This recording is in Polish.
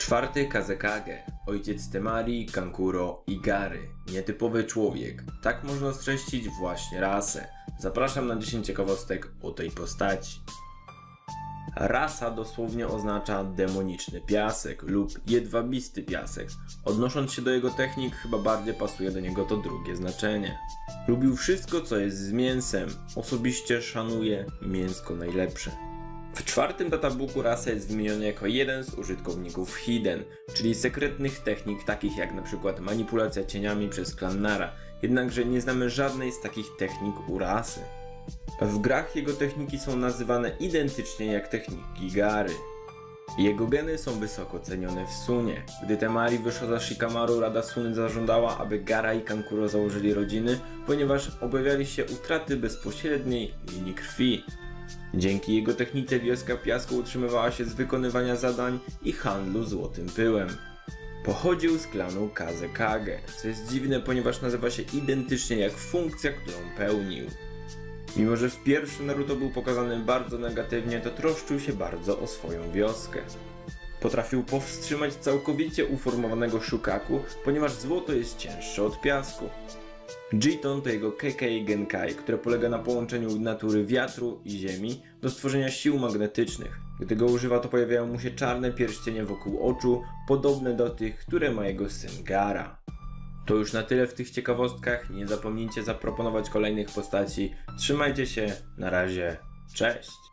Czwarty Kazekage, ojciec Temari, Kankuro i Gary. Nietypowy człowiek. Tak można streścić właśnie rasę. Zapraszam na 10 ciekawostek o tej postaci. Rasa dosłownie oznacza demoniczny piasek lub jedwabisty piasek. Odnosząc się do jego technik, chyba bardziej pasuje do niego to drugie znaczenie. Lubił wszystko, co jest z mięsem. Osobiście szanuje mięsko najlepsze. W czwartym databooku rasa jest wymieniona jako jeden z użytkowników Hidden, czyli sekretnych technik takich jak przykład manipulacja cieniami przez klan Nara, jednakże nie znamy żadnej z takich technik u rasy. W grach jego techniki są nazywane identycznie jak techniki Gary. Jego geny są wysoko cenione w Sunie. Gdy Temari wyszła za Shikamaru, Rada Suny zażądała, aby Gara i Kankuro założyli rodziny, ponieważ obawiali się utraty bezpośredniej linii krwi. Dzięki jego technice wioska piasku utrzymywała się z wykonywania zadań i handlu złotym pyłem. Pochodził z klanu Kazekage, co jest dziwne, ponieważ nazywa się identycznie jak funkcja, którą pełnił. Mimo, że w pierwszym Naruto był pokazany bardzo negatywnie, to troszczył się bardzo o swoją wioskę. Potrafił powstrzymać całkowicie uformowanego Shukaku, ponieważ złoto jest cięższe od piasku. Jiton to jego Kekkei Genkai, które polega na połączeniu natury wiatru i ziemi do stworzenia sił magnetycznych. Gdy go używa, to pojawiają mu się czarne pierścienie wokół oczu, podobne do tych, które ma jego syn Gara. To już na tyle w tych ciekawostkach. Nie zapomnijcie zaproponować kolejnych postaci. Trzymajcie się, na razie, cześć!